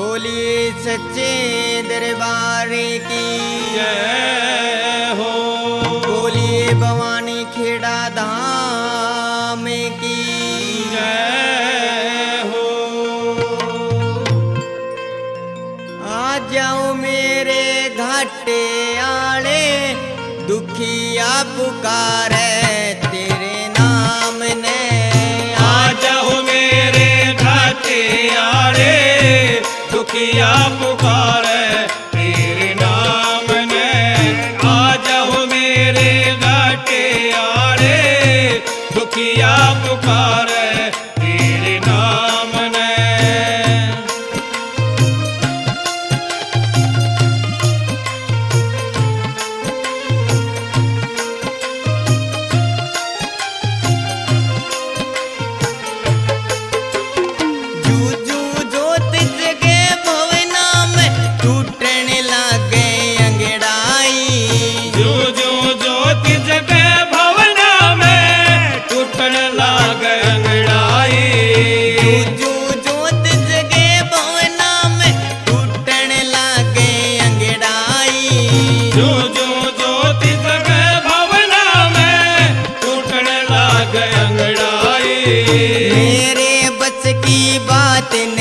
बोलिए सच्चे दरबार की। हो। बोलिए भवानी खेड़ा धाम की। हो। आ जाओ मेरे घाटे आले दुखिया पुकारे। किया पुकारे तेरे नाम ने आ जाओ मेरे आ रे दुखिया पुकारे tener.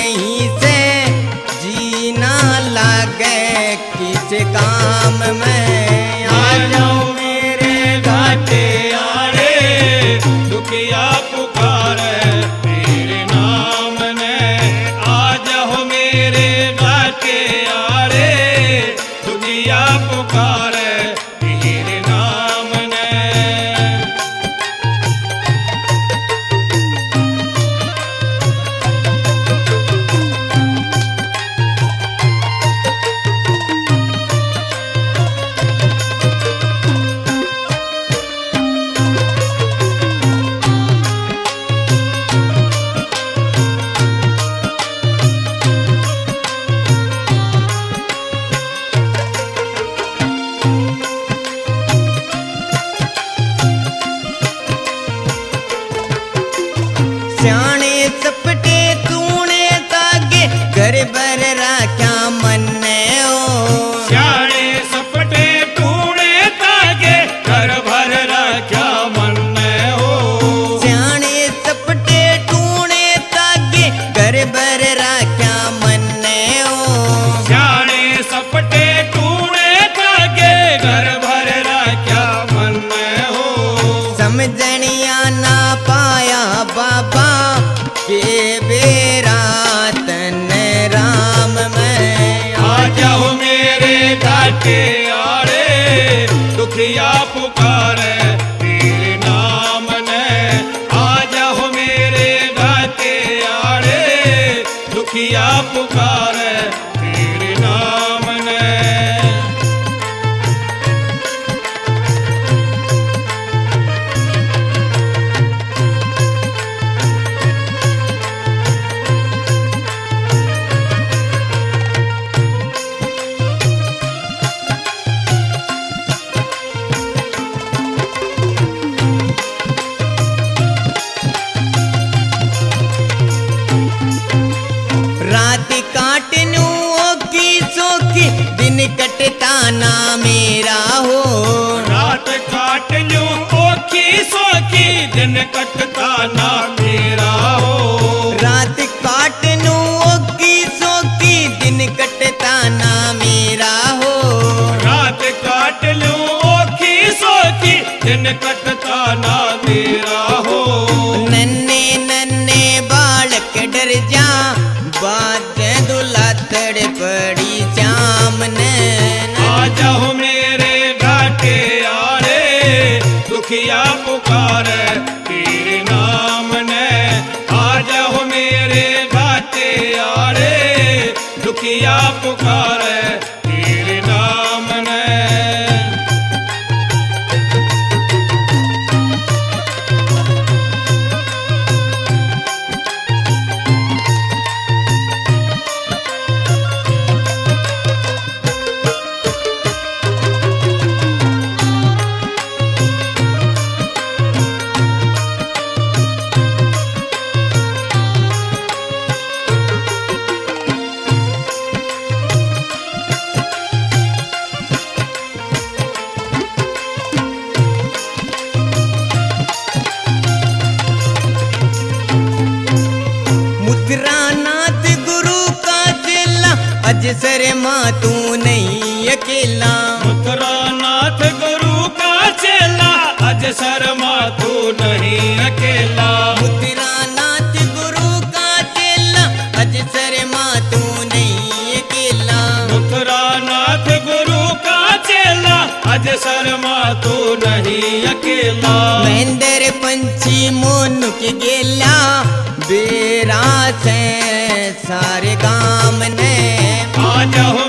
बर किया पुकार ना मेरा हो। रात काट लू ओखी सोखी दिन कटता ना मेरा हो। रात काट लू सोखी दिन कटता ना मेरा हो। रात काट लू ओखी सोखी दिन कटता ना मेरा हो। नन्हे नन्हे बालक डर जा Hare फिरानाथ गुरु का चेला अज सर माँ तू नहीं अकेला। मथुरानाथ गुरु का चेला अज सर माँ तू नहीं अकेला। मथुरानाथ गुरु का चेला अज सर मा तू नहीं अकेला। मथुरानाथ गुरु का चेला अज सर मा तू नहीं अकेला। महेंद्र पंछी मोन गेला बेरा से सारे काम ने। आ जाओ